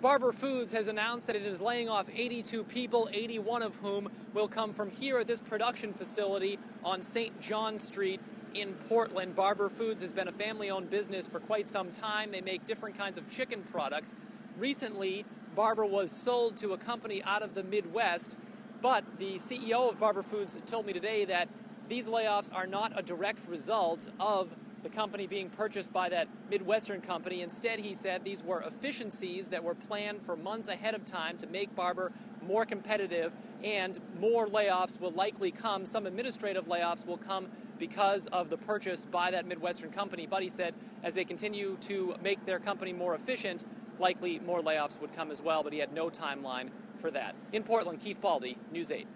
Barber Foods has announced that it is laying off 82 people, 81 of whom will come from here at this production facility on St. John Street in Portland. Barber Foods has been a family owned business for quite some time. They make different kinds of chicken products. Recently, Barber was sold to a company out of the Midwest, but the CEO of Barber Foods told me today that these layoffs are not a direct result of the company being purchased by that Midwestern company. Instead, he said these were efficiencies that were planned for months ahead of time to make Barber more competitive, and more layoffs will likely come. Some administrative layoffs will come because of the purchase by that Midwestern company. But he said as they continue to make their company more efficient, likely more layoffs would come as well, but he had no timeline for that. In Portland, Keith Baldi, News 8.